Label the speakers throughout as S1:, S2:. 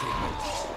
S1: Take notice.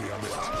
S1: damn